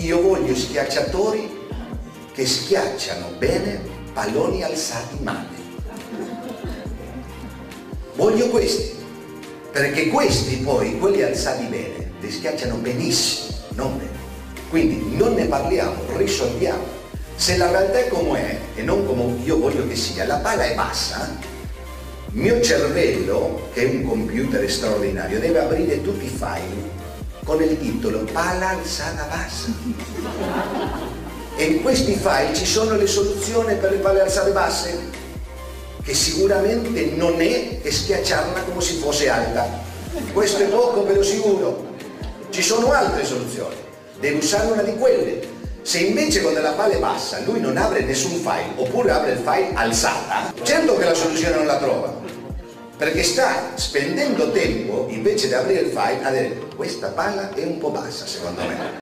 Io voglio schiacciatori che schiacciano bene palloni alzati male. Voglio questi, perché questi poi, quelli alzati bene, li schiacciano benissimo, non bene. Quindi non ne parliamo, risolviamo. Se la realtà è come è e non come io voglio che sia, la palla è bassa, il mio cervello, che è un computer straordinario, deve aprire tutti i file con il titolo Pala alzata bassa. E in questi file ci sono le soluzioni per le palle alzate basse, che sicuramente non è schiacciarla come se fosse alta. Questo è poco, ve lo sicuro. Ci sono altre soluzioni. Deve usare una di quelle. Se invece con della palla bassa lui non apre nessun file, oppure apre il file alzata, certo che la soluzione non la trova perché sta spendendo tempo invece di aprire il file a dire questa palla è un po' bassa secondo me